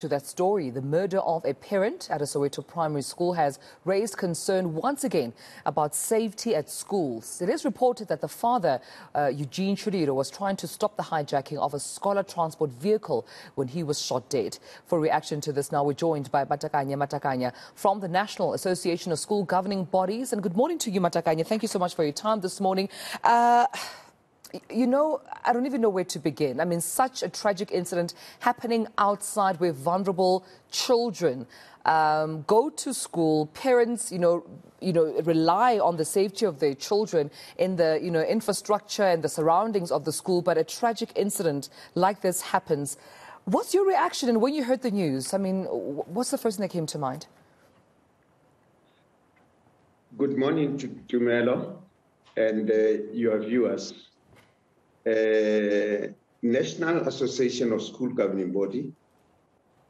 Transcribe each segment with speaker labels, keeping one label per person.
Speaker 1: To that story, the murder of a parent at a Soweto primary school has raised concern once again about safety at schools. It is reported that the father, uh, Eugene Chuliro, was trying to stop the hijacking of a scholar transport vehicle when he was shot dead. For reaction to this, now we're joined by Matakanye Matakanya from the National Association of School Governing Bodies. And good morning to you, Matakanya. Thank you so much for your time this morning. Uh, you know, I don't even know where to begin. I mean, such a tragic incident happening outside where vulnerable children um, go to school. Parents, you know, you know, rely on the safety of their children in the, you know, infrastructure and the surroundings of the school. But a tragic incident like this happens. What's your reaction? And when you heard the news, I mean, what's the first thing that came to mind?
Speaker 2: Good morning, Tumelo, and uh, your viewers. Uh, National Association of School Governing Body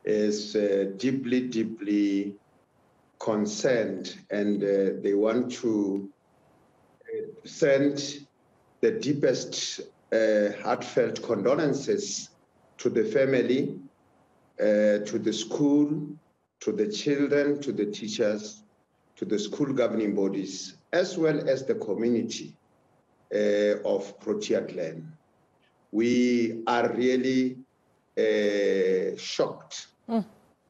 Speaker 2: is uh, deeply, deeply concerned and uh, they want to uh, send the deepest uh, heartfelt condolences to the family, uh, to the school, to the children, to the teachers, to the school governing bodies, as well as the community of Protea Glen. We are really uh, shocked mm.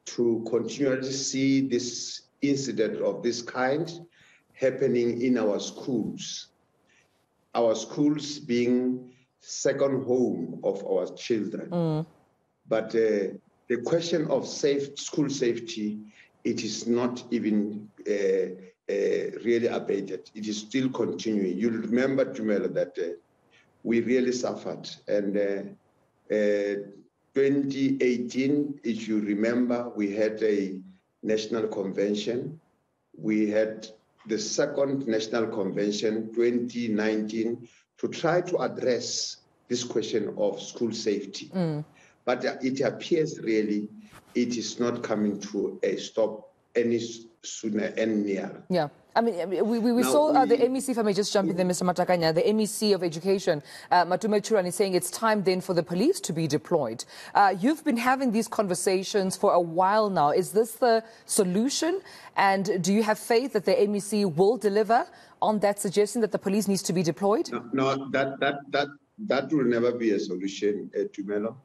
Speaker 2: to continually see this incident of this kind happening in our schools. Our schools being second home of our children. Mm. But uh, the question of safe school safety, it is not even uh, really abated. It is still continuing. You'll remember, Jumela, that uh, we really suffered. And uh, 2018, if you remember, we had a national convention. We had the second national convention, 2019, to try to address this question of school safety. Mm. But it appears really it is not coming to a stop any sooner and nearer.
Speaker 1: Yeah. I mean, we, we, we now, saw uh, the MEC, if I may just jump in there, Mr. Matakanya, the MEC of Education, uh, Matome Chiloane, saying it's time then for the police to be deployed. Uh, you've been having these conversations for a while now. Is this the solution? And do you have faith that the MEC will deliver on that suggestion that the police needs to be deployed?
Speaker 2: No, no that, that, that, that will never be a solution, uh, Tumelo.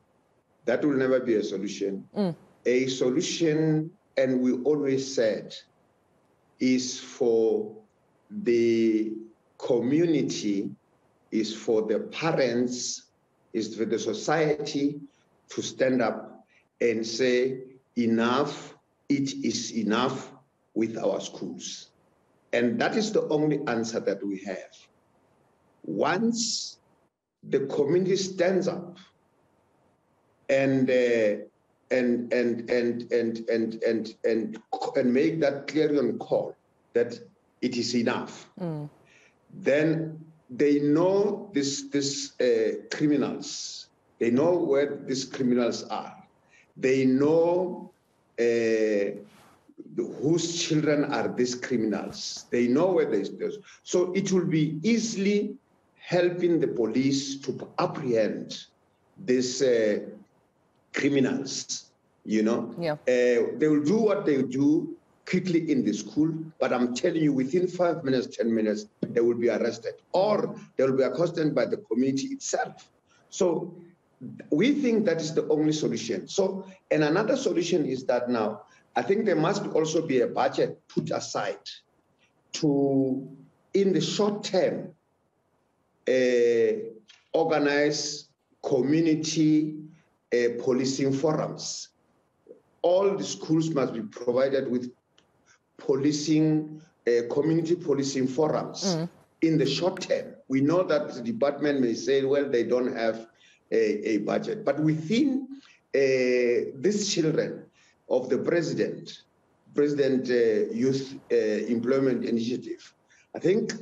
Speaker 2: That will never be a solution. Mm. A solution and we always said is for the community, is for the parents, is for the society to stand up and say, enough, it is enough with our schools. And that is the only answer that we have. Once the community stands up and uh, and and and and and and and and make that clarion call that it is enough, mm. then they know this this uh, criminals. They know where these criminals are. They know uh, whose children are these criminals. They know where they are. So it will be easily helping the police to apprehend these uh, criminals you know?
Speaker 1: Yeah.
Speaker 2: Uh, they will do what they do quickly in the school but i'm telling you within five minutes ten minutes they will be arrested or they will be accosted by the community itself. So we think that is the only solution. So and another solution is that now i think there must also be a budget put aside to in the short term uh, organize community policing forums all the schools must be provided with policing, uh, community policing forums mm. in the short term. We know that the department may say, well, they don't have a, a budget. But within uh, these children of the president, President uh, Youth uh, Employment Initiative, I think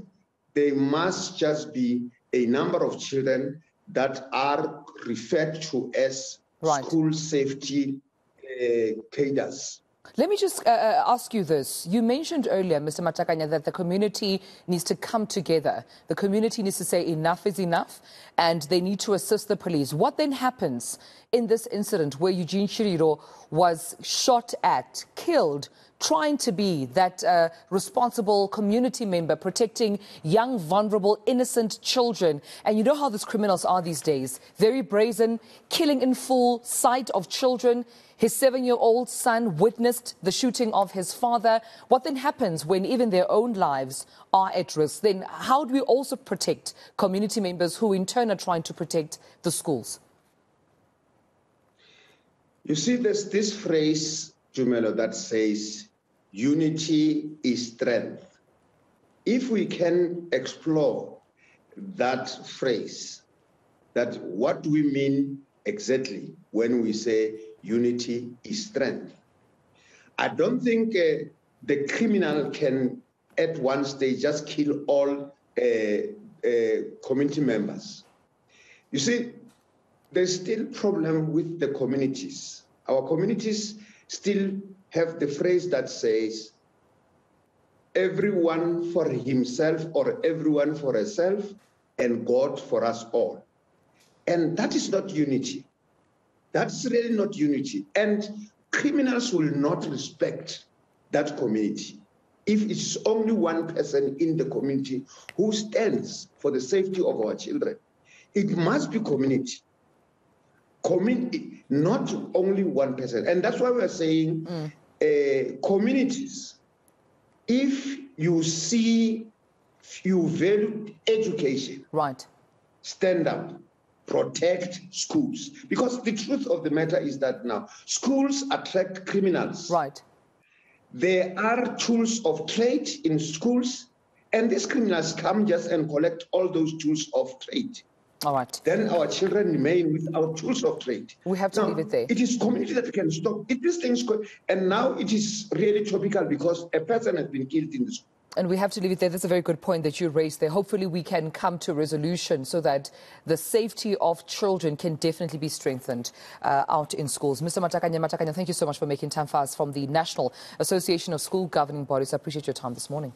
Speaker 2: there must just be a number of children that are referred to as right. school safety uh, cadres
Speaker 1: Let me just uh, uh, ask you this. You mentioned earlier, Mr. Matakanya, that the community needs to come together. The community needs to say enough is enough and they need to assist the police. What then happens in this incident where Eugene Chiriro was shot at, killed, trying to be that uh, responsible community member protecting young, vulnerable, innocent children. And you know how these criminals are these days very brazen, killing in full sight of children. His seven year old son witnessed the shooting of his father. What then happens when even their own lives are at risk? Then, how do we also protect community members who, in turn, are trying to protect the schools?
Speaker 2: You see, there's this phrase, Jumelo, that says, unity is strength. If we can explore that phrase, that what do we mean exactly when we say unity is strength? I don't think uh, the criminal can at one stage just kill all uh, uh, community members. You see, there's still problem with the communities. Our communities still have the phrase that says, everyone for himself or everyone for herself and God for us all. And that is not unity. That's really not unity. And criminals will not respect that community if it's only one person in the community who stands for the safety of our children. It must be community community, not only one person. And that's why we're saying mm. Uh, communities, if you see, you value education,
Speaker 1: right?
Speaker 2: Stand up, protect schools. Because the truth of the matter is that now schools attract criminals.
Speaker 1: Right.
Speaker 2: There are tools of trade in schools, and these criminals come just and collect all those tools of trade.
Speaker 1: All right.
Speaker 2: Then our children remain without tools of trade.
Speaker 1: We have to now, leave it there.
Speaker 2: It is community that can stop. It these things go, and now it is really topical because a person has been killed in the school.
Speaker 1: And we have to leave it there. That's a very good point that you raised there. Hopefully, we can come to a resolution so that the safety of children can definitely be strengthened uh, out in schools. Mr. Matakanya, Matakanya, thank you so much for making time for us from the National Association of School Governing Bodies. I appreciate your time this morning.